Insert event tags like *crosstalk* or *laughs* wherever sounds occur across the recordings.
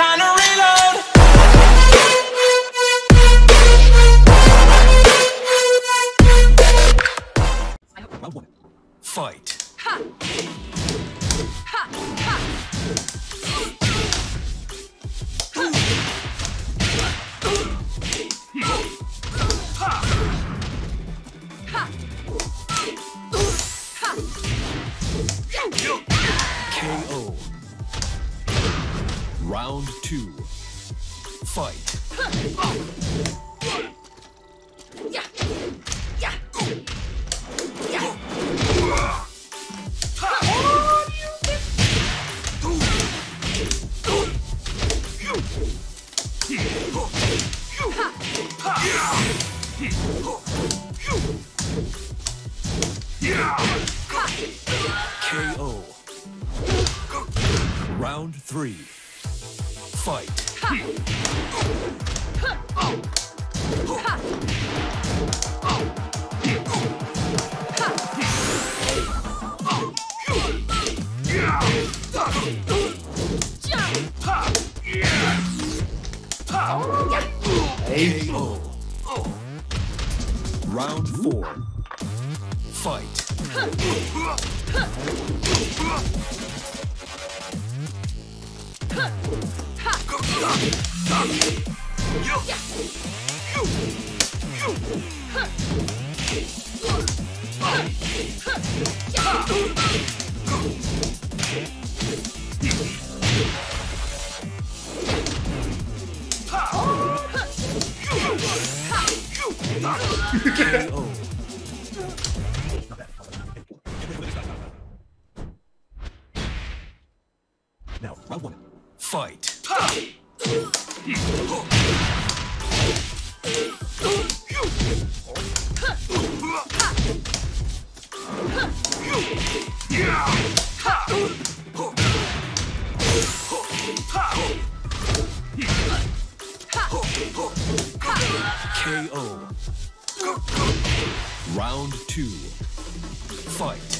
time two. Fight. KO. Round two. Fight.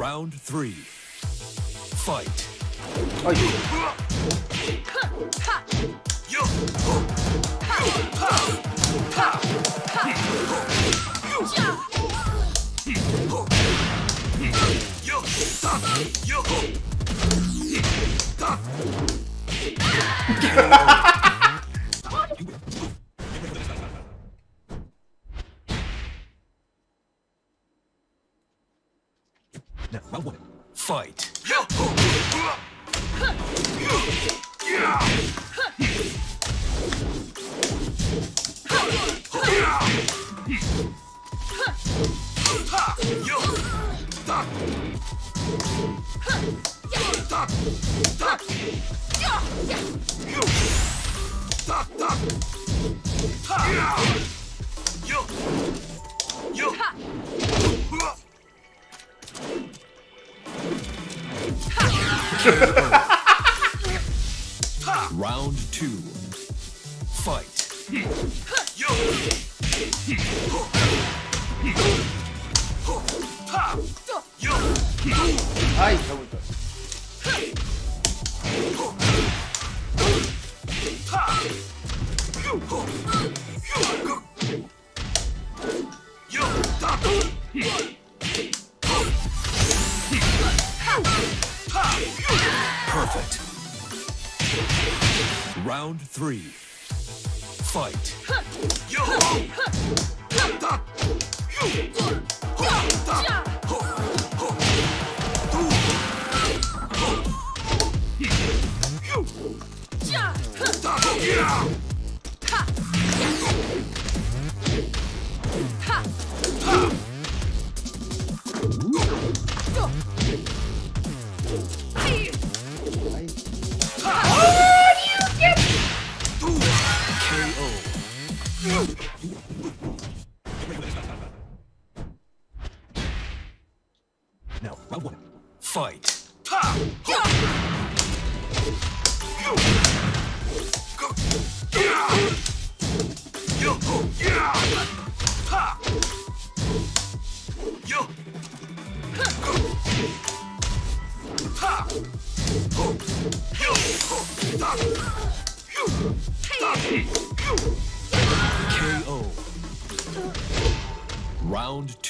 Round three. Fight. Ha ha ha! *laughs* Round Round three. Fight.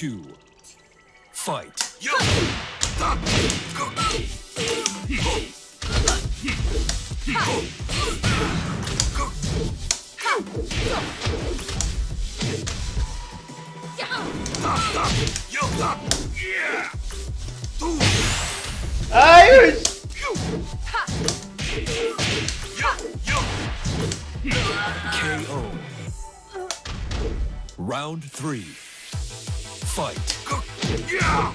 two, fight. Ayos! KO. Round three. Fight. Ah!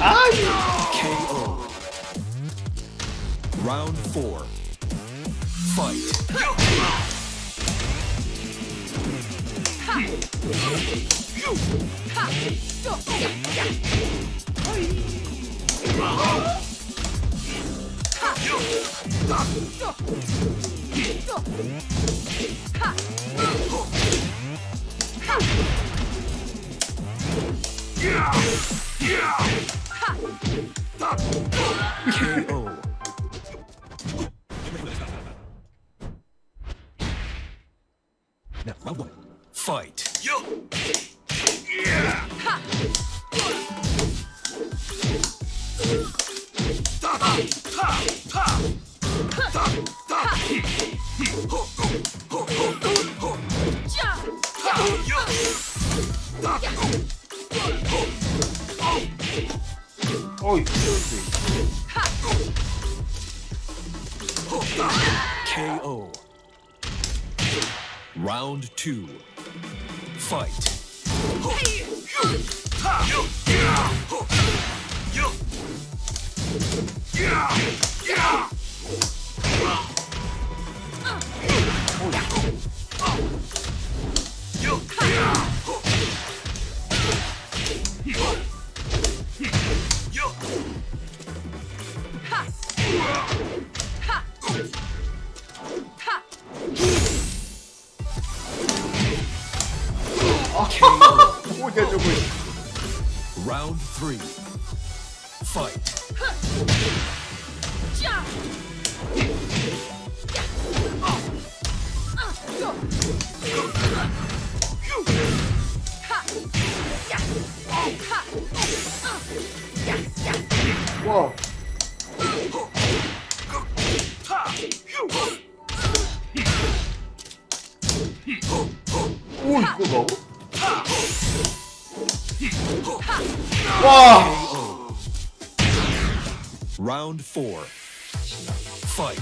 아유. KO. Round four. Fight. KO. Now, round one. Fight. 어이. KO. Round two. Fight. *laughs* Round three. Fight. Whoa. 와! KO. Round four. Fight.